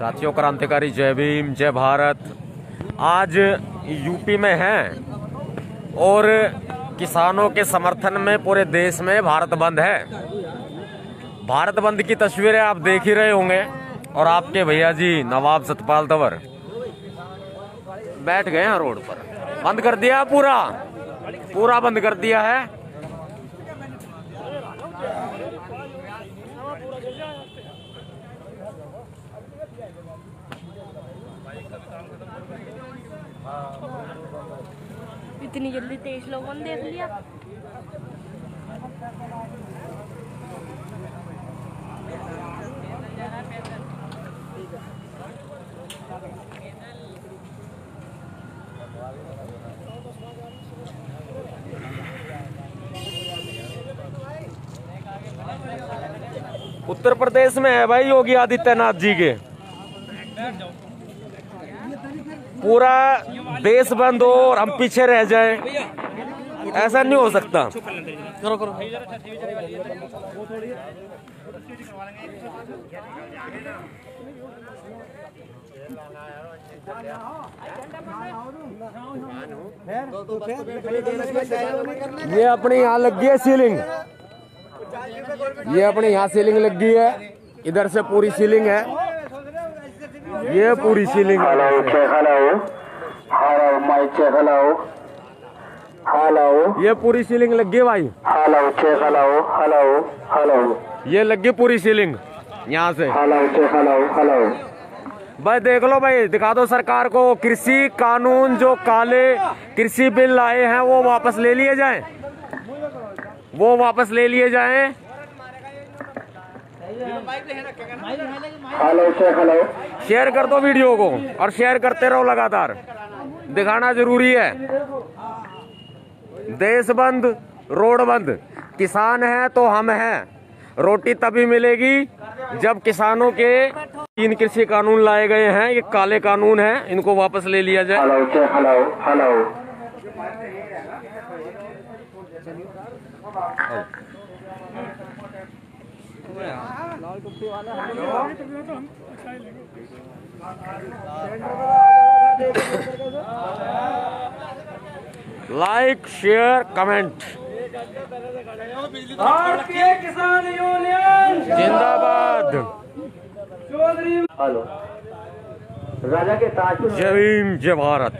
साथियों, क्रांतिकारी जय भीम, जय भारत। आज यूपी में हैं और किसानों के समर्थन में पूरे देश में भारत बंद है। भारत बंद की तस्वीरें आप देख ही रहे होंगे और आपके भैया जी नवाब सतपाल तंवर। बैठ गए हैं रोड पर। बंद कर दिया पूरा? पूरा बंद कर दिया है? इतनी जल्दी तेईस लोगों ने देख लिया। उत्तर प्रदेश में है भाई योगी आदित्यनाथ जी के। पूरा देश बंद हो और हम पीछे रह जाए। ऐसा नहीं हो सकता। करो करो। ये अपने यहाँ लग गई है सीलिंग ये अपने यहाँ सीलिंग लग गई है। इधर से पूरी सीलिंग है। ये पूरी सीलिंग ये पूरी सीलिंग लग गई भाई। ये लग गई पूरी सीलिंग यहाँ से। भाई देख लो भाई दिखा दो सरकार को। कृषि कानून जो काले कृषि बिल लाए हैं वो वापस ले लिए जाएँ। वो वापस ले लिए जाएँ। Hello, check hello. शेयर कर दो वीडियो को और शेयर करते रहो लगातार। दिखाना ज़रूरी है। देश बंद रोड बंद किसान है तो हम हैं। रोटी तभी मिलेगी जब किसानों के तीन कृषि कानून लाए गए हैं। ये काले कानून हैं इनको वापस ले लिया जाए। Hello, like share comment. Bharatiya Kisan Union. जिंदाबाद। Hello. राजा के ताज जय भीम जय भारत।